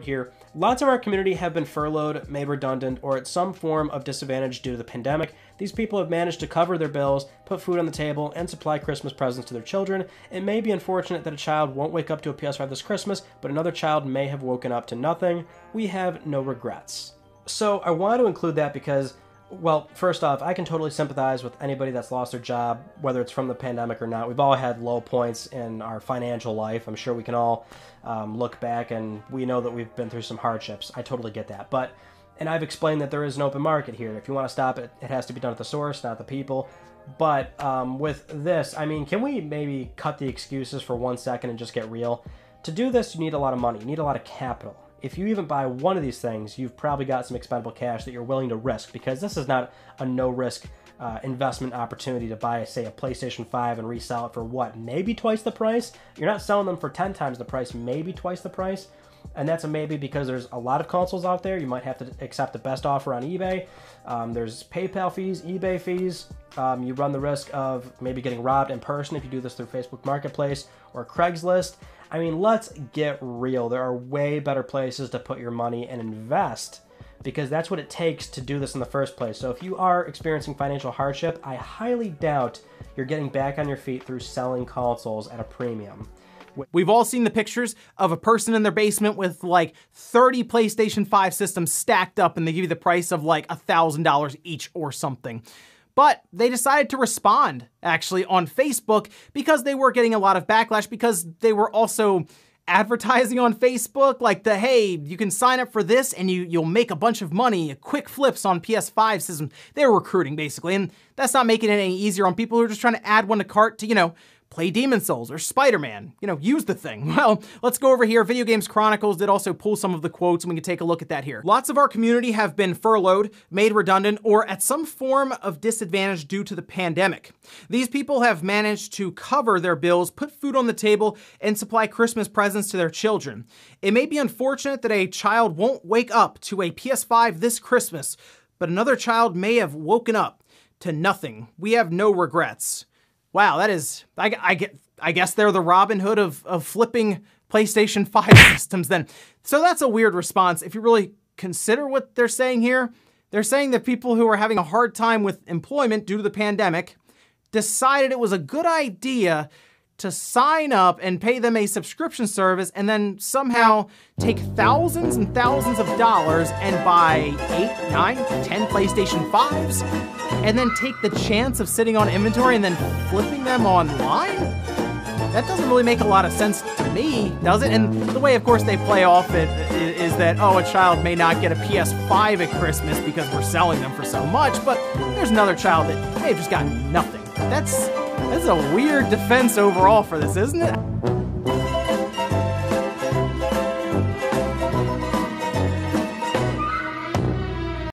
Here, lots of our community have been furloughed, made redundant, or at some form of disadvantage due to the pandemic. These people have managed to cover their bills, put food on the table, and supply Christmas presents to their children. It may be unfortunate that a child won't wake up to a PS5 this Christmas, but another child may have woken up to nothing. We have no regrets. So I want to include that because well, first off, I can totally sympathize with anybody that's lost their job, whether it's from the pandemic or not. We've all had low points in our financial life. I'm sure we can all um, look back and we know that we've been through some hardships. I totally get that. But, and I've explained that there is an open market here. If you want to stop it, it has to be done at the source, not the people. But um, with this, I mean, can we maybe cut the excuses for one second and just get real? To do this, you need a lot of money, you need a lot of capital if you even buy one of these things, you've probably got some expendable cash that you're willing to risk because this is not a no risk uh, investment opportunity to buy, say, a PlayStation 5 and resell it for what? Maybe twice the price? You're not selling them for 10 times the price, maybe twice the price. And that's a maybe because there's a lot of consoles out there. You might have to accept the best offer on eBay. Um, there's PayPal fees, eBay fees. Um, you run the risk of maybe getting robbed in person if you do this through Facebook Marketplace or Craigslist. I mean, let's get real. There are way better places to put your money and invest because that's what it takes to do this in the first place. So if you are experiencing financial hardship, I highly doubt you're getting back on your feet through selling consoles at a premium. We've all seen the pictures of a person in their basement with like 30 PlayStation 5 systems stacked up and they give you the price of like $1,000 each or something. But they decided to respond actually on Facebook because they were getting a lot of backlash because they were also advertising on Facebook like the hey, you can sign up for this and you you'll make a bunch of money, quick flips on PS5 systems. They were recruiting basically, and that's not making it any easier on people who are just trying to add one to cart to, you know, play Demon Souls or Spider-Man. You know, use the thing. Well, let's go over here. Video Games Chronicles did also pull some of the quotes and we can take a look at that here. Lots of our community have been furloughed, made redundant, or at some form of disadvantage due to the pandemic. These people have managed to cover their bills, put food on the table, and supply Christmas presents to their children. It may be unfortunate that a child won't wake up to a PS5 this Christmas, but another child may have woken up to nothing. We have no regrets. Wow, that is, I, I, get, I guess they're the Robin Hood of, of flipping PlayStation 5 systems then. So that's a weird response. If you really consider what they're saying here, they're saying that people who are having a hard time with employment due to the pandemic decided it was a good idea to sign up and pay them a subscription service and then somehow take thousands and thousands of dollars and buy eight, nine, ten PlayStation 5s and then take the chance of sitting on inventory and then flipping them online? That doesn't really make a lot of sense to me, does it? And the way, of course, they play off it is that, oh, a child may not get a PS5 at Christmas because we're selling them for so much, but there's another child that may have just gotten nothing. That's that's a weird defense overall for this, isn't it?